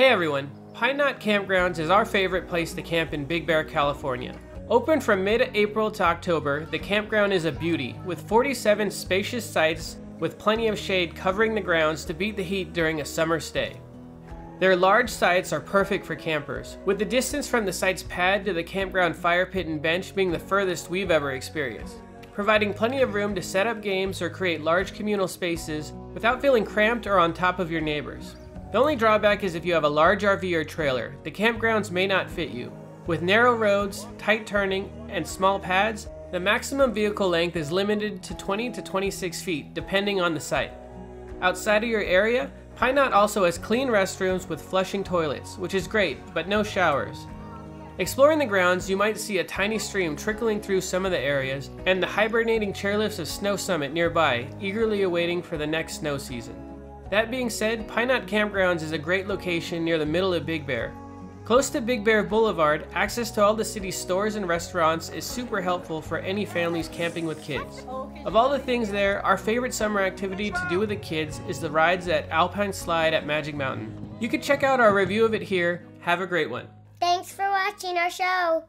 Hey everyone, Pineknot Campgrounds is our favorite place to camp in Big Bear, California. Open from mid-April to October, the campground is a beauty, with 47 spacious sites with plenty of shade covering the grounds to beat the heat during a summer stay. Their large sites are perfect for campers, with the distance from the site's pad to the campground fire pit and bench being the furthest we've ever experienced, providing plenty of room to set up games or create large communal spaces without feeling cramped or on top of your neighbors. The only drawback is if you have a large RV or trailer, the campgrounds may not fit you. With narrow roads, tight turning, and small pads, the maximum vehicle length is limited to 20 to 26 feet, depending on the site. Outside of your area, Pineknot also has clean restrooms with flushing toilets, which is great, but no showers. Exploring the grounds, you might see a tiny stream trickling through some of the areas, and the hibernating chairlifts of Snow Summit nearby, eagerly awaiting for the next snow season. That being said, Pineknot Campgrounds is a great location near the middle of Big Bear. Close to Big Bear Boulevard, access to all the city's stores and restaurants is super helpful for any families camping with kids. Of all the things there, our favorite summer activity to do with the kids is the rides at Alpine Slide at Magic Mountain. You can check out our review of it here. Have a great one. Thanks for watching our show.